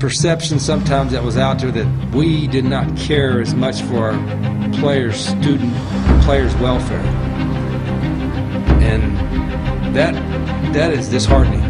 perception sometimes that was out there that we did not care as much for our players, student players' welfare, and that that is disheartening.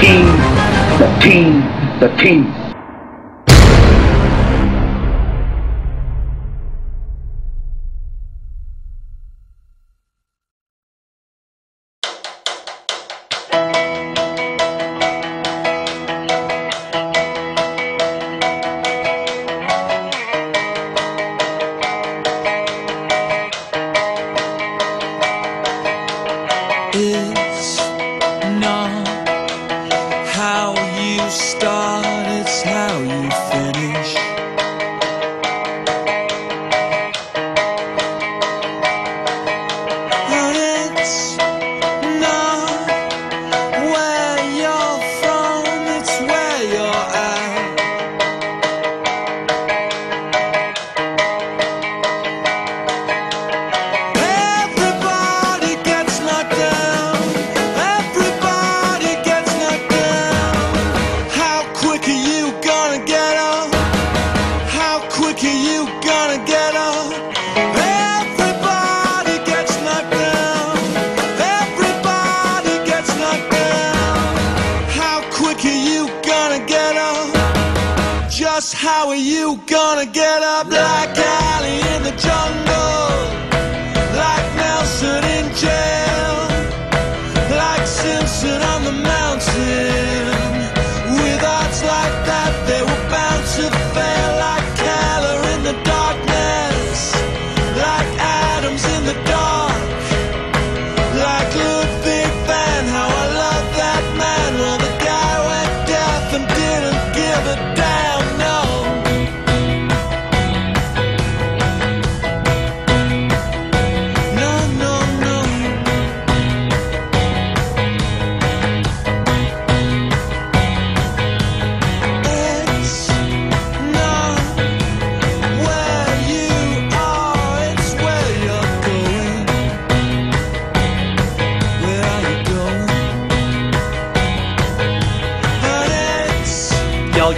Team, the team, the team. How quick are you gonna get up? Just how are you gonna get up like Ali in the jungle? Like Nelson in jail, like Simpson on the mountain.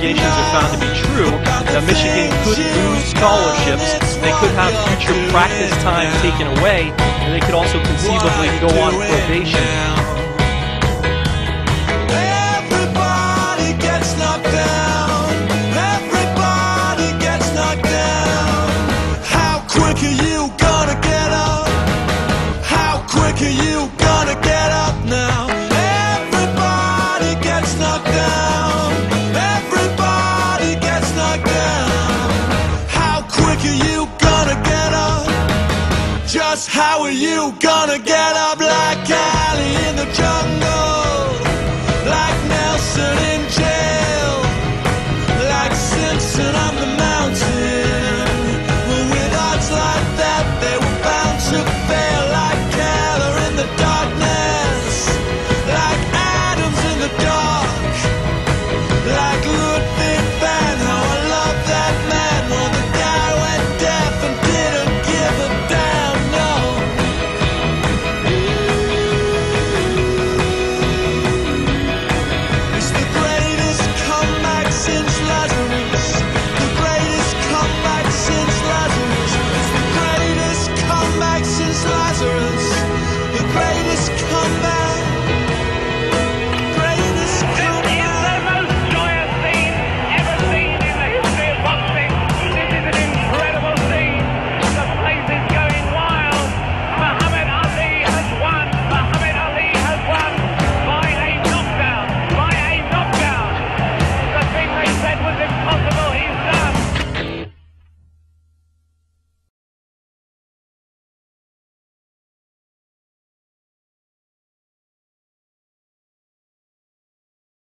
Allegations are found to be true. That Michigan could lose scholarships. They could have future practice time taken away, and they could also conceivably go on probation. Everybody gets knocked down. Everybody gets knocked down. How quick are you gonna get up? How quick are you gonna get up now? Just how are you gonna get up like Ali in the jungle?